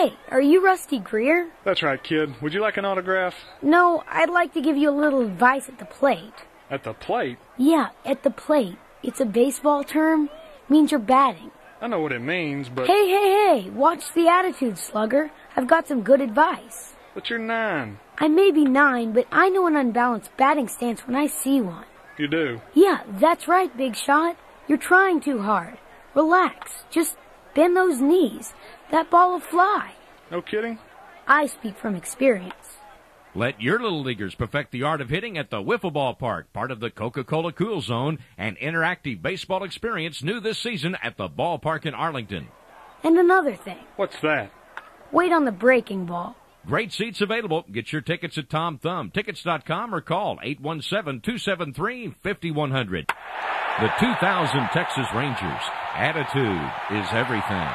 Hey, are you Rusty Greer? That's right, kid. Would you like an autograph? No, I'd like to give you a little advice at the plate. At the plate? Yeah, at the plate. It's a baseball term. Means you're batting. I know what it means, but. Hey, hey, hey! Watch the attitude, slugger. I've got some good advice. But you're nine. I may be nine, but I know an unbalanced batting stance when I see one. You do? Yeah, that's right, big shot. You're trying too hard. Relax. Just bend those knees. That ball will fly. No kidding? I speak from experience. Let your little leaguers perfect the art of hitting at the Wiffle Ball Park, part of the Coca-Cola Cool Zone, an interactive baseball experience new this season at the ballpark in Arlington. And another thing. What's that? Wait on the breaking ball. Great seats available. Get your tickets at Tom Thumb, tickets.com or call 817-273-5100. The 2000 Texas Rangers. Attitude is everything.